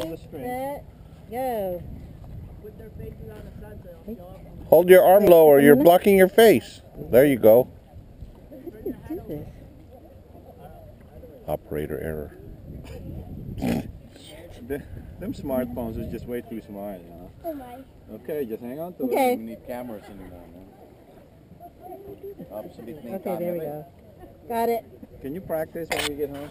The string. Set, go. Hold your arm lower. You're blocking your face. There you go. Do this. Operator error. Them smartphones is just way too smart, you know. Oh my. Okay, just hang on to Okay. it. We need cameras anymore, man. Absolutely Okay, there we go. Got it. Can you practice when we get home?